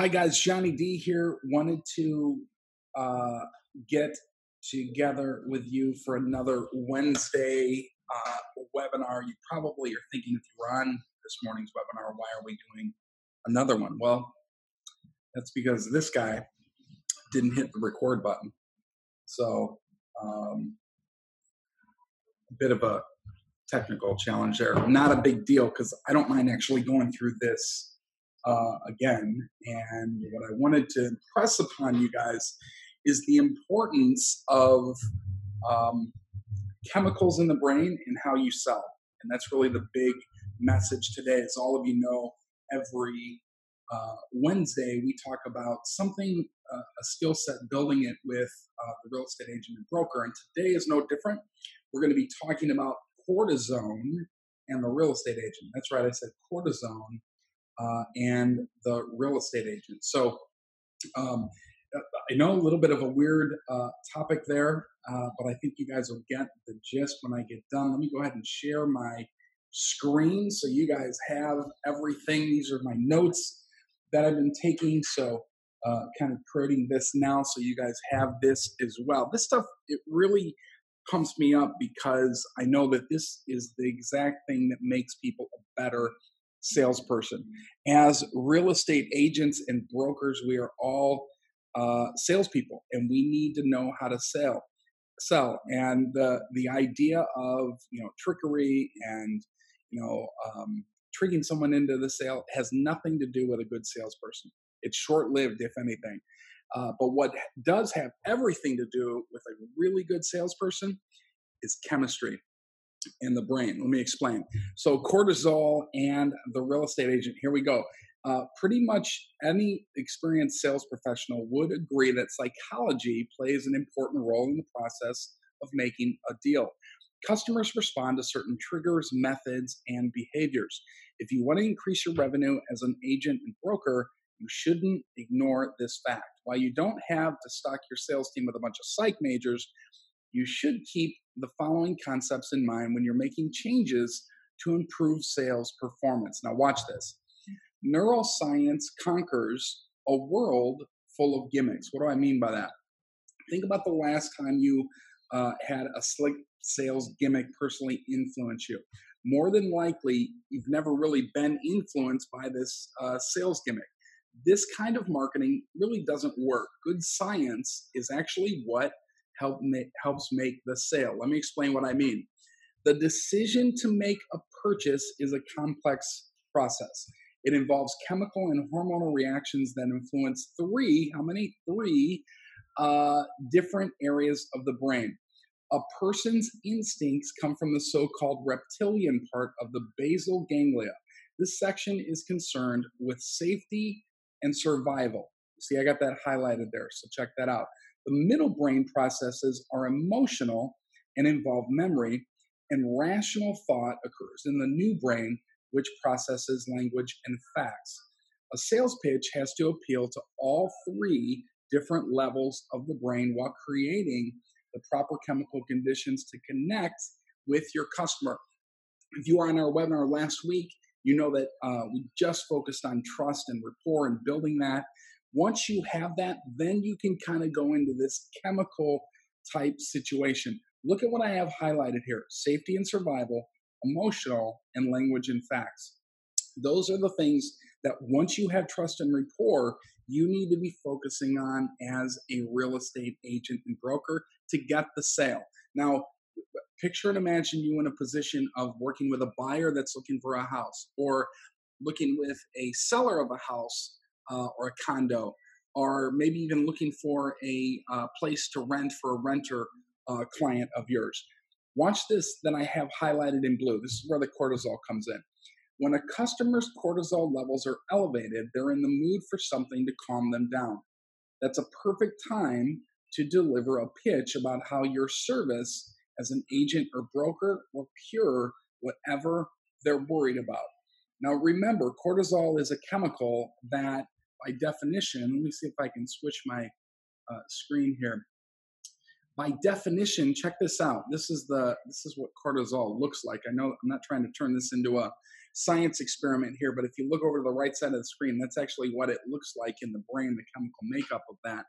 Hi, guys. Johnny D here. Wanted to uh, get together with you for another Wednesday uh, webinar. You probably are thinking if you were on this morning's webinar, why are we doing another one? Well, that's because this guy didn't hit the record button. So, um, a bit of a technical challenge there. Not a big deal because I don't mind actually going through this uh, again. And what I wanted to impress upon you guys is the importance of um, chemicals in the brain and how you sell. And that's really the big message today. As all of you know, every uh, Wednesday we talk about something, uh, a skill set, building it with uh, the real estate agent and broker. And today is no different. We're going to be talking about cortisol and the real estate agent. That's right, I said cortisol uh, and the real estate agent. So um, I know a little bit of a weird uh, topic there, uh, but I think you guys will get the gist when I get done. Let me go ahead and share my screen so you guys have everything. These are my notes that I've been taking. So uh, kind of creating this now so you guys have this as well. This stuff, it really pumps me up because I know that this is the exact thing that makes people a better salesperson. As real estate agents and brokers, we are all uh, salespeople, and we need to know how to sell. Sell, and the the idea of you know trickery and you know um, tricking someone into the sale has nothing to do with a good salesperson. It's short lived, if anything. Uh, but what does have everything to do with a really good salesperson is chemistry in the brain. Let me explain. So, cortisol and the real estate agent, here we go. Uh, pretty much any experienced sales professional would agree that psychology plays an important role in the process of making a deal. Customers respond to certain triggers, methods, and behaviors. If you want to increase your revenue as an agent and broker, you shouldn't ignore this fact. While you don't have to stock your sales team with a bunch of psych majors, you should keep the following concepts in mind when you're making changes to improve sales performance. Now, watch this. Neuroscience conquers a world full of gimmicks. What do I mean by that? Think about the last time you uh, had a slick sales gimmick personally influence you. More than likely, you've never really been influenced by this uh, sales gimmick. This kind of marketing really doesn't work. Good science is actually what help make, helps make the sale. Let me explain what I mean. The decision to make a purchase is a complex process. It involves chemical and hormonal reactions that influence three, how many? Three uh, different areas of the brain. A person's instincts come from the so called reptilian part of the basal ganglia. This section is concerned with safety and survival. See, I got that highlighted there, so check that out. The middle brain processes are emotional and involve memory, and rational thought occurs in the new brain, which processes language and facts. A sales pitch has to appeal to all three different levels of the brain while creating the proper chemical conditions to connect with your customer. If you were on our webinar last week, you know that uh, we just focused on trust and rapport and building that. Once you have that, then you can kind of go into this chemical type situation. Look at what I have highlighted here safety and survival, emotional, and language and facts. Those are the things that once you have trust and rapport, you need to be focusing on as a real estate agent and broker to get the sale. Now, picture and imagine you in a position of working with a buyer that's looking for a house or looking with a seller of a house uh, or a condo, or maybe even looking for a uh, place to rent for a renter uh, client of yours. Watch this that I have highlighted in blue. This is where the cortisol comes in. When a customer's cortisol levels are elevated, they're in the mood for something to calm them down. That's a perfect time to deliver a pitch about how your service as an agent or broker will cure whatever they're worried about. Now, remember, cortisol is a chemical that by definition, let me see if I can switch my uh, screen here. by definition, check this out. This is the this is what cortisol looks like. I know I'm not trying to turn this into a science experiment here, but if you look over to the right side of the screen, that's actually what it looks like in the brain, the chemical makeup of that.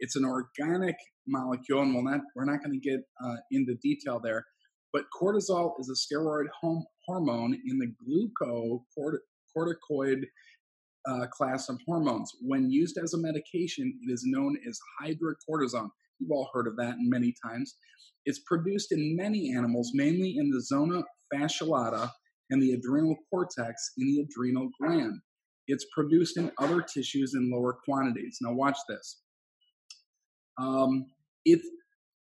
It's an organic molecule, and we'll not, we're not going to get uh, into detail there. But cortisol is a steroid hormone in the glucocorticoid uh, class of hormones. When used as a medication, it is known as hydrocortisone. You've all heard of that many times. It's produced in many animals, mainly in the zona fasciculata and the adrenal cortex in the adrenal gland. It's produced in other tissues in lower quantities. Now, watch this. Um, it,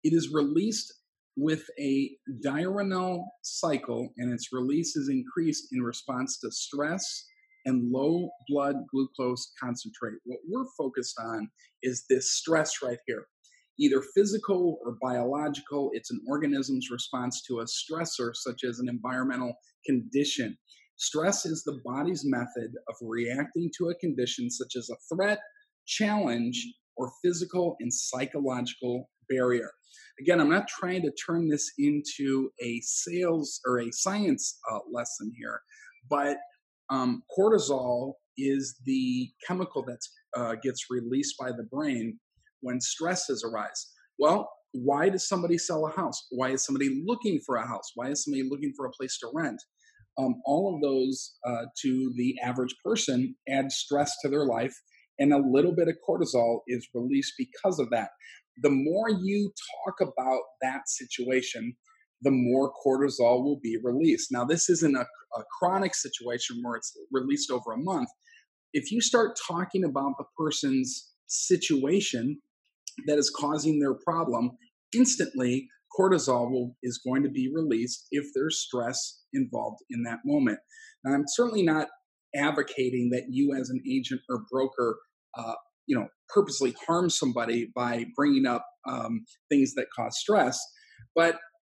it is released with a diurnal cycle, and its release is increased in response to stress and low blood glucose concentrate. What we're focused on is this stress right here. Either physical or biological, it's an organism's response to a stressor, such as an environmental condition. Stress is the body's method of reacting to a condition such as a threat, challenge, or physical and psychological barrier. Again, I'm not trying to turn this into a sales or a science uh, lesson here, but um, cortisol is the chemical that uh, gets released by the brain when stresses arise. Well, why does somebody sell a house? Why is somebody looking for a house? Why is somebody looking for a place to rent? Um, all of those uh, to the average person add stress to their life, and a little bit of cortisol is released because of that. The more you talk about that situation, the more cortisol will be released. Now, this isn't a, a chronic situation where it's released over a month. If you start talking about the person's situation that is causing their problem, instantly cortisol will, is going to be released if there's stress involved in that moment. Now, I'm certainly not advocating that you, as an agent or broker, uh, you know, purposely harm somebody by bringing up um, things that cause stress. But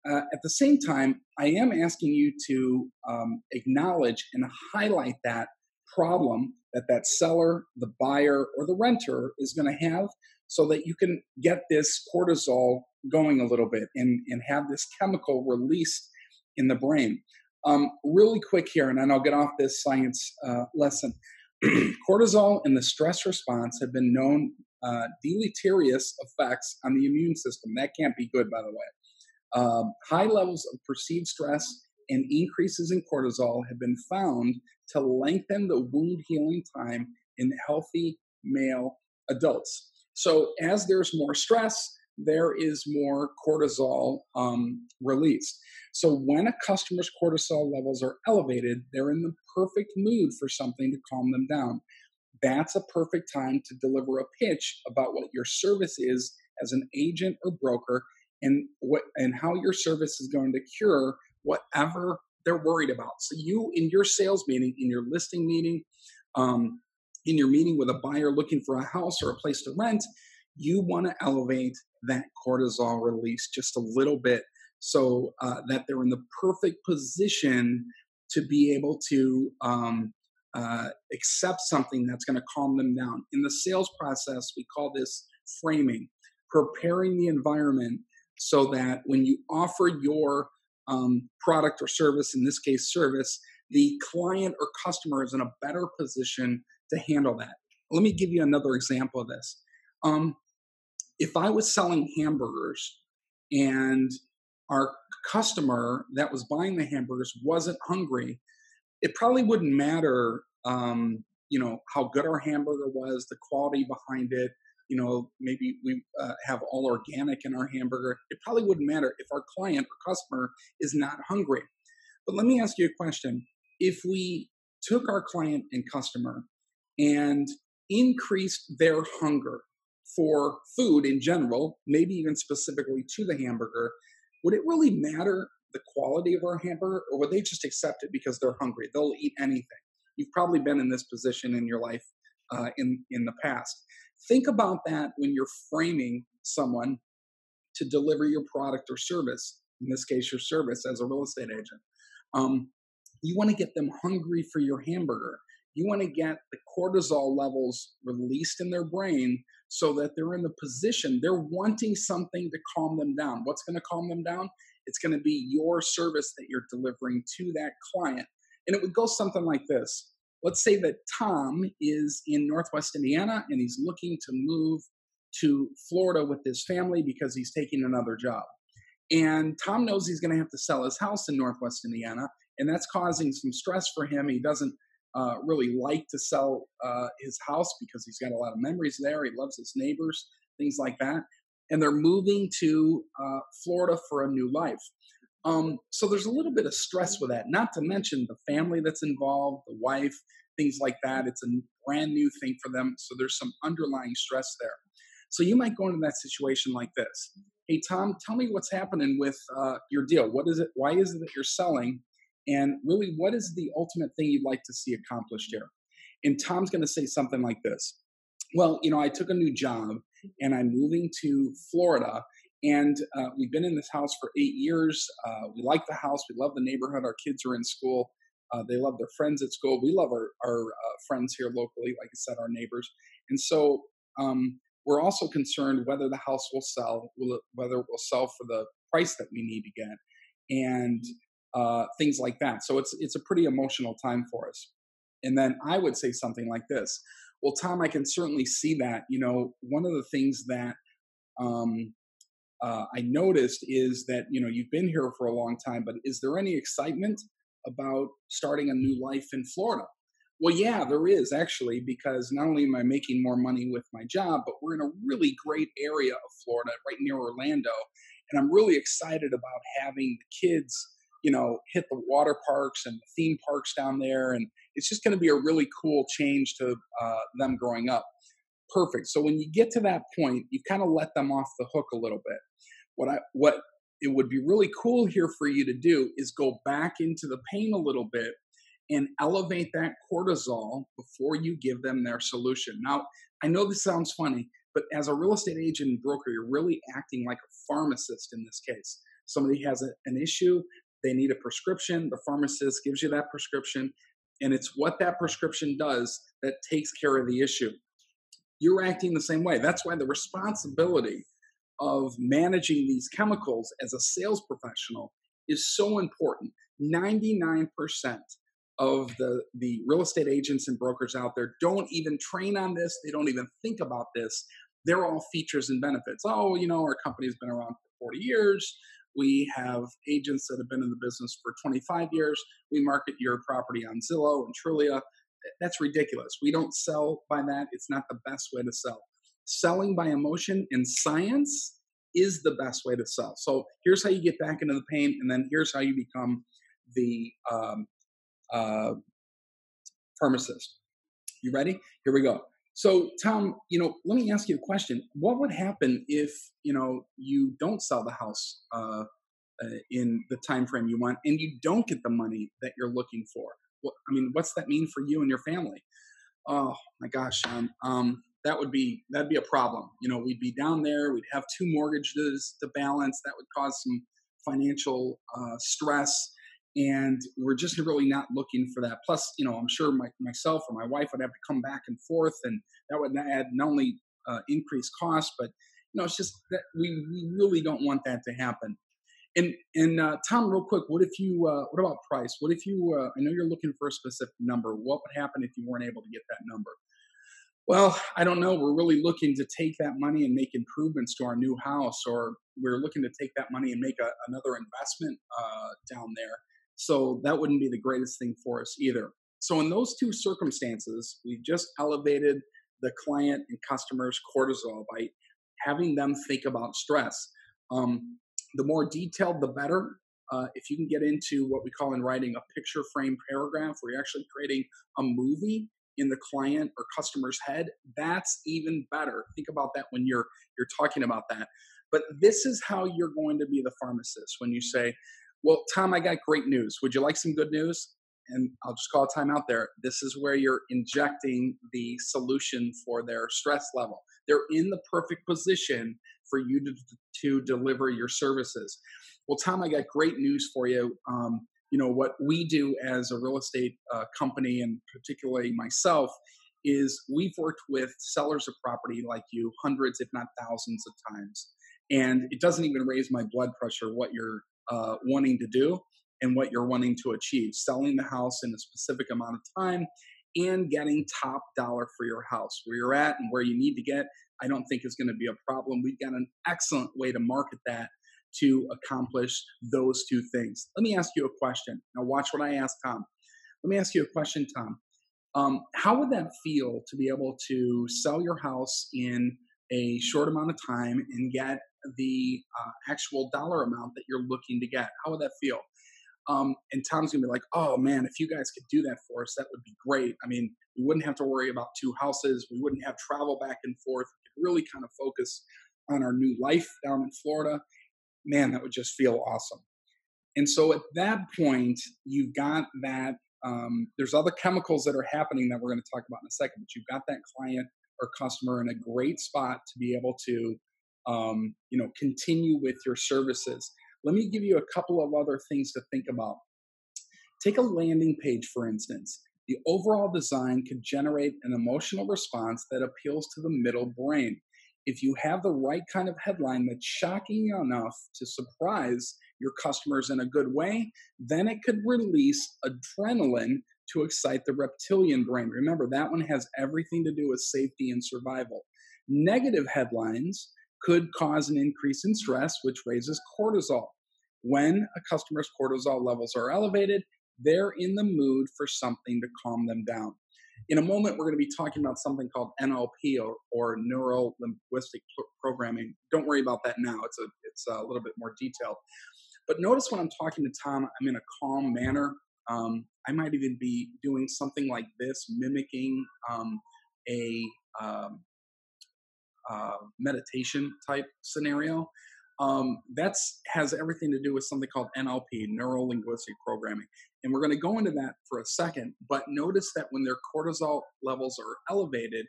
uh, at the same time, I am asking you to um, acknowledge and highlight that problem that that seller, the buyer, or the renter is going to have so that you can get this cortisol going a little bit and, and have this chemical released in the brain. Um, really quick here, and then I'll get off this science uh, lesson. cortisol and the stress response have been known uh, deleterious effects on the immune system. That can't be good, by the way. Um, high levels of perceived stress and increases in cortisol have been found to lengthen the wound healing time in healthy male adults. So, as there's more stress, there is more cortisol um, released. So, when a customer's cortisol levels are elevated, they're in the perfect mood for something to calm them down. That's a perfect time to deliver a pitch about what your service is as an agent or broker and what and how your service is going to cure whatever they're worried about. So you in your sales meeting, in your listing meeting, um, in your meeting with a buyer looking for a house or a place to rent, you want to elevate that cortisol release just a little bit so uh, that they're in the perfect position to be able to um, uh, accept something that's going to calm them down. In the sales process, we call this framing, preparing the environment so that when you offer your um, product or service, in this case, service, the client or customer is in a better position to handle that. Let me give you another example of this. Um, if I was selling hamburgers and our customer that was buying the hamburgers wasn't hungry, it probably wouldn't matter, um, you know, how good our hamburger was, the quality behind it, you know, maybe we uh, have all organic in our hamburger. It probably wouldn't matter if our client or customer is not hungry. But let me ask you a question. If we took our client and customer and increased their hunger for food in general, maybe even specifically to the hamburger, would it really matter the quality of our hamburger or would they just accept it because they're hungry? They'll eat anything. You've probably been in this position in your life uh, in, in the past. Think about that when you're framing someone to deliver your product or service, in this case, your service as a real estate agent. Um, you want to get them hungry for your hamburger. You want to get the cortisol levels released in their brain so that they're in the position, they're wanting something to calm them down. What's going to calm them down? It's going to be your service that you're delivering to that client. And it would go something like this. Let's say that Tom is in Northwest Indiana and he's looking to move to Florida with his family because he's taking another job. And Tom knows he's going to have to sell his house in Northwest Indiana, and that's causing some stress for him. He doesn't uh, really like to sell uh, his house because he's got a lot of memories there. He loves his neighbors, things like that. And they're moving to uh, Florida for a new life. Um, so there's a little bit of stress with that, not to mention the family that's involved, the wife, things like that. It's a brand new thing for them. So there's some underlying stress there. So you might go into that situation like this Hey, Tom, tell me what's happening with uh, your deal. What is it? Why is it that you're selling? And really, what is the ultimate thing you'd like to see accomplished here? And Tom's going to say something like this Well, you know, I took a new job and I'm moving to Florida. And uh, we've been in this house for eight years. Uh, we like the house. We love the neighborhood. Our kids are in school. Uh, they love their friends at school. We love our, our uh, friends here locally, like I said, our neighbors. And so um, we're also concerned whether the house will sell, whether it will sell for the price that we need to get, and uh, things like that. So it's it's a pretty emotional time for us. And then I would say something like this: Well, Tom, I can certainly see that. You know, one of the things that um, uh, I noticed is that you know you've been here for a long time, but is there any excitement about starting a new life in Florida? Well, yeah, there is actually, because not only am I making more money with my job, but we're in a really great area of Florida, right near Orlando. And I'm really excited about having the kids, you know, hit the water parks and the theme parks down there. And it's just going to be a really cool change to uh, them growing up. Perfect. So when you get to that point, you kind of let them off the hook a little bit. What I, what it would be really cool here for you to do is go back into the pain a little bit and elevate that cortisol before you give them their solution. Now, I know this sounds funny, but as a real estate agent and broker, you're really acting like a pharmacist in this case. Somebody has a, an issue, they need a prescription, the pharmacist gives you that prescription, and it's what that prescription does that takes care of the issue. You're acting the same way. That's why the responsibility of managing these chemicals as a sales professional is so important. 99% of the the real estate agents and brokers out there don't even train on this. They don't even think about this. They're all features and benefits. Oh you know our company's been around for 40 years. We have agents that have been in the business for 25 years. We market your property on zillow and trulia that's ridiculous we don't sell by that it's not the best way to sell selling by emotion and science is the best way to sell so here's how you get back into the pain and then here's how you become the um, uh, pharmacist. You ready? Here we go. So, Tom, you know, let me ask you a question. What would happen if you know you don't sell the house uh, uh, in the time frame you want, and you don't get the money that you're looking for? What, I mean, what's that mean for you and your family? Oh my gosh, um, um, that would be that'd be a problem. You know, we'd be down there. We'd have two mortgages to balance. That would cause some financial uh, stress and we're just really not looking for that. Plus, you know, I'm sure my, myself or my wife would have to come back and forth, and that would add not only uh, increased costs, but you know, it's just that we, we really don't want that to happen. And and uh, Tom, real quick, what if you uh, what about price? What if you uh, I know you're looking for a specific number. What would happen if you weren't able to get that number? Well, I don't know. We're really looking to take that money and make improvements to our new house, or we're looking to take that money and make a, another investment uh, down there so that wouldn't be the greatest thing for us either. So, in those two circumstances, we just elevated the client and customer's cortisol by having them think about stress. Um, the more detailed, the better. Uh, if you can get into what we call in writing a picture frame paragraph, where you're actually creating a movie in the client or customer's head, that's even better. Think about that when you're you're talking about that. But this is how you're going to be the pharmacist when you say, well, Tom, I got great news. Would you like some good news? And I'll just call a time out there. This is where you're injecting the solution for their stress level. They're in the perfect position for you to, to deliver your services. Well, Tom, I got great news for you. Um, you know what we do as a real estate uh, company, and particularly myself, is we've worked with sellers of property like you hundreds, if not thousands, of times, and it doesn't even raise my blood pressure what you're uh, wanting to do and what you're wanting to achieve. Selling the house in a specific amount of time and getting top dollar for your house. Where you're at and where you need to get, I don't think is going to be a problem. We've got an excellent way to market that to accomplish those two things. Let me ask you a question. Now, watch what I ask Tom. Let me ask you a question, Tom. Um, how would that feel to be able to sell your house in a short amount of time and get the uh, actual dollar amount that you're looking to get? How would that feel? Um, and Tom's gonna be like, "Oh man, if you guys could do that for us, that would be great. I mean, we wouldn't have to worry about two houses. We wouldn't have travel back and forth. We could really kind of focus on our new life down in Florida man, that would just feel awesome. And so at that point, you've got that. Um, there's other chemicals that are happening that we're going to talk about in a second, but you've got that client or customer in a great spot to be able to, um, you know, continue with your services. Let me give you a couple of other things to think about. Take a landing page, for instance. The overall design could generate an emotional response that appeals to the middle brain if you have the right kind of headline that's shocking enough to surprise your customers in a good way, then it could release adrenaline to excite the reptilian brain. Remember, that one has everything to do with safety and survival. Negative headlines could cause an increase in stress, which raises cortisol. When a customer's cortisol levels are elevated, they're in the mood for something to calm them down. In a moment, we're going to be talking about something called NLP or, or neuro linguistic programming. Don't worry about that now. It's a it's a little bit more detailed. But notice when I'm talking to Tom, I'm in a calm manner. Um, I might even be doing something like this, mimicking um, a um, uh, meditation type scenario. Um, that's has everything to do with something called NLP, neuro linguistic programming. And we're going to go into that for a second. But notice that when their cortisol levels are elevated,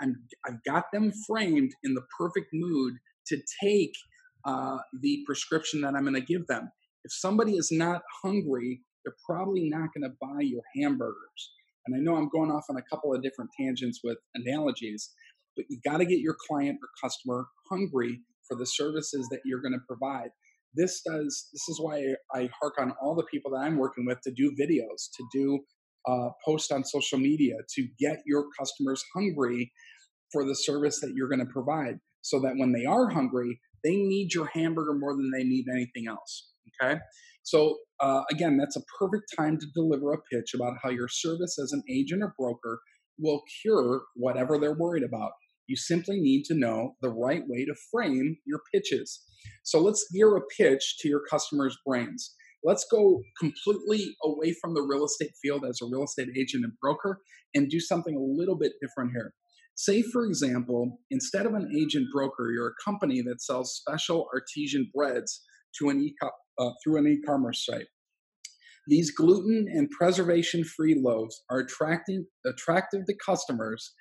I'm, I've got them framed in the perfect mood to take uh, the prescription that I'm going to give them. If somebody is not hungry, they're probably not going to buy your hamburgers. And I know I'm going off on a couple of different tangents with analogies, but you got to get your client or customer hungry for the services that you're going to provide this does this is why I hark on all the people that I'm working with to do videos, to do uh, post on social media, to get your customers hungry for the service that you're going to provide, so that when they are hungry, they need your hamburger more than they need anything else. Okay, so uh, again, that's a perfect time to deliver a pitch about how your service as an agent or broker will cure whatever they're worried about. You simply need to know the right way to frame your pitches. So let's gear a pitch to your customers' brains. Let's go completely away from the real estate field as a real estate agent and broker and do something a little bit different here. Say, for example, instead of an agent broker, you're a company that sells special artesian breads to an e- uh, through an e-commerce site. These gluten and preservation-free loaves are attractive, attractive to customers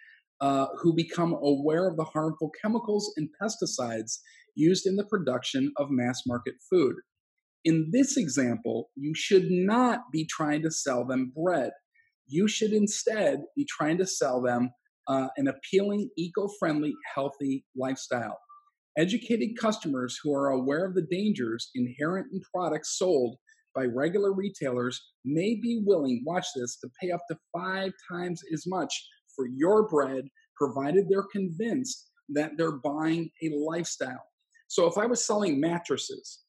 uh, who become aware of the harmful chemicals and pesticides used in the production of mass market food. In this example, you should not be trying to sell them bread. You should instead be trying to sell them uh, an appealing, eco friendly, healthy lifestyle. Educated customers who are aware of the dangers inherent in products sold by regular retailers may be willing, watch this, to pay up to five times as much for your bread, provided they're convinced that they're buying a lifestyle. So if I was selling mattresses,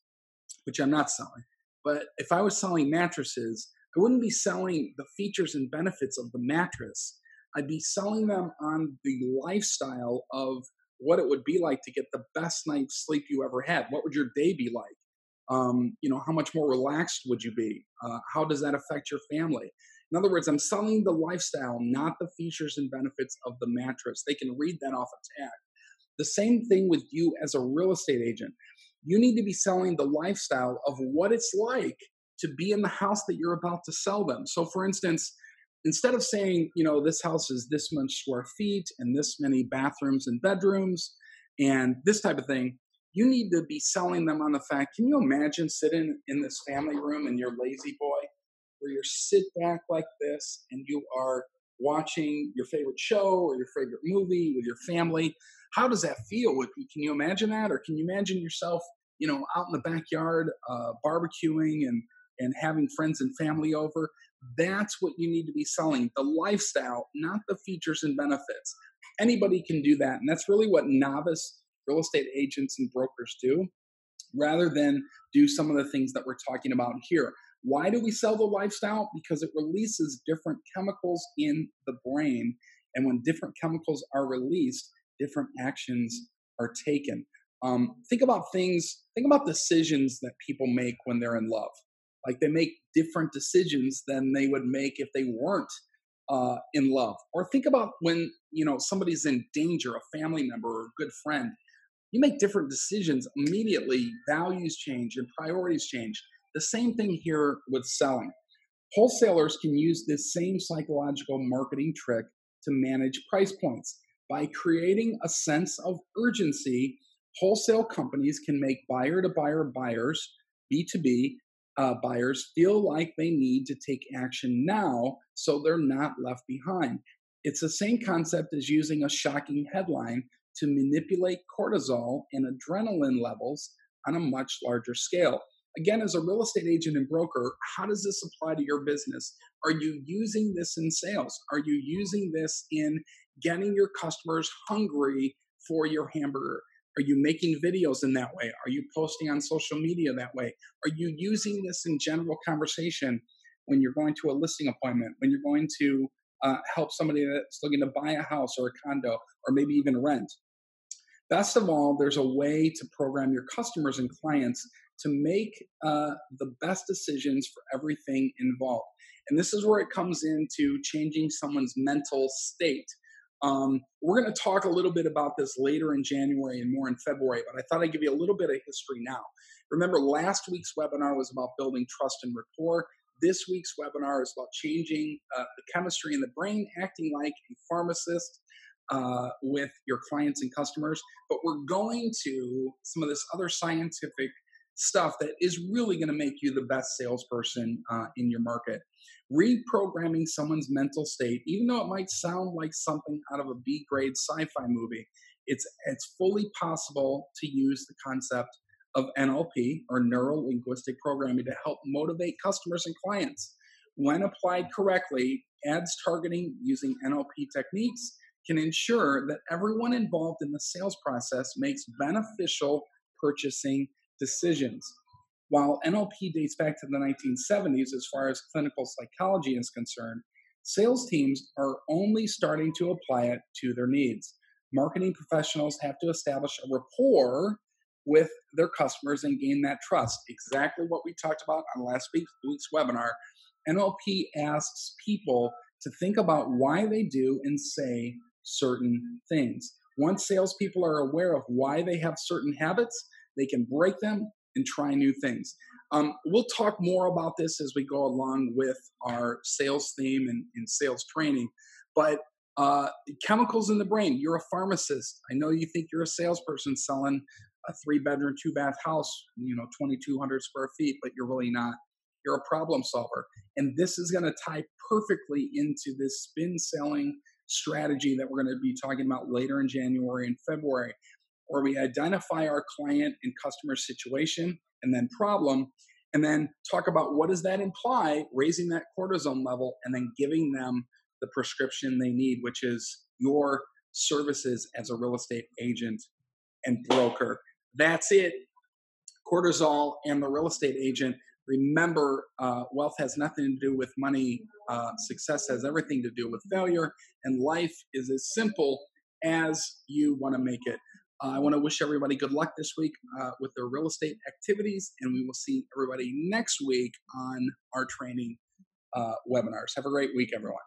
which I'm not selling, but if I was selling mattresses, I wouldn't be selling the features and benefits of the mattress. I'd be selling them on the lifestyle of what it would be like to get the best night's sleep you ever had. What would your day be like? Um, you know, how much more relaxed would you be? Uh, how does that affect your family? In other words, I'm selling the lifestyle, not the features and benefits of the mattress. They can read that off a tag. The same thing with you as a real estate agent. You need to be selling the lifestyle of what it's like to be in the house that you're about to sell them. So, for instance, instead of saying, you know, this house is this much square feet and this many bathrooms and bedrooms and this type of thing, you need to be selling them on the fact can you imagine sitting in this family room and your La-Z-Boy where you sit back like this and you are watching your favorite show or your favorite movie with your family. How does that feel? Can you imagine that? Or can you imagine yourself, you know, out in the backyard uh, barbecuing and, and having friends and family over? That's what you need to be selling the lifestyle, not the features and benefits. Anybody can do that. And that's really what novice real estate agents and brokers do rather than do some of the things that we're talking about here. Why do we sell the lifestyle? Because it releases different chemicals in the brain. And when different chemicals are released, different actions are taken. Um, think about things, think about decisions that people make when they're in love. Like they make different decisions than they would make if they weren't uh, in love. Or think about when you know somebody's in danger, a family member or a good friend. You make different decisions immediately. Values change and priorities change. The same thing here with selling. Wholesalers can use this same psychological marketing trick to manage price points. By creating a sense of urgency, wholesale companies can make buyer to buyer buyers, B2B, uh, buyers feel like they need to take action now so they're not left behind. It's the same concept as using a shocking headline to manipulate cortisol and adrenaline levels on a much larger scale. Again, as a real estate agent and broker, how does this apply to your business? Are you using this in sales? Are you using this in getting your customers hungry for your hamburger? Are you making videos in that way? Are you posting on social media that way? Are you using this in general conversation when you're going to a listing appointment, when you're going to uh, help somebody that's looking to buy a house or a condo or maybe even rent? Best of all, there's a way to program your customers and clients to make uh, the best decisions for everything involved. And this is where it comes into changing someone's mental state. Um, we're going to talk a little bit about this later in January and more in February, but I thought I'd give you a little bit of history now. Remember, last week's webinar was about building trust and rapport. This week's webinar is about changing uh, the chemistry in the brain, acting like a pharmacist uh, with your clients and customers. But we're going to some of this other scientific stuff that is really going to make you the best salesperson uh, in your market. Reprogramming someone's mental state, even though it might sound like something out of a B grade sci fi movie, it's, it's fully possible to use the concept of NLP or neuro linguistic programming to help motivate customers and clients. When applied correctly, ads targeting using NLP techniques can ensure that everyone involved in the sales process makes beneficial purchasing decisions. While NLP dates back to the 1970s as far as clinical psychology is concerned, sales teams are only starting to apply it to their needs. Marketing professionals have to establish a rapport with their customers and gain that trust. Exactly what we talked about on last week's webinar. NLP asks people to think about why they do and say certain things. Once salespeople are aware of why they have certain habits, they can break them and try new things. Um, we'll talk more about this as we go along with our sales theme and, and sales training. But uh, chemicals in the brain, you're a pharmacist. I know you think you're a salesperson selling a three bedroom, two bath house, you know, 2,200 square feet, but you're really not. You're a problem solver. And this is going to tie perfectly into this spin selling strategy that we're going to be talking about later in January and February where we identify our client and customer situation and then problem and then talk about what does that imply raising that cortisol level and then giving them the prescription they need which is your services as a real estate agent and broker. That's it. Cortisol and the real estate agent. Remember uh, wealth has nothing to do with money uh, success has everything to do with failure and life is as simple as you want to make it I want to wish everybody good luck this week uh, with their real estate activities, and we will see everybody next week on our training uh, webinars. Have a great week, everyone.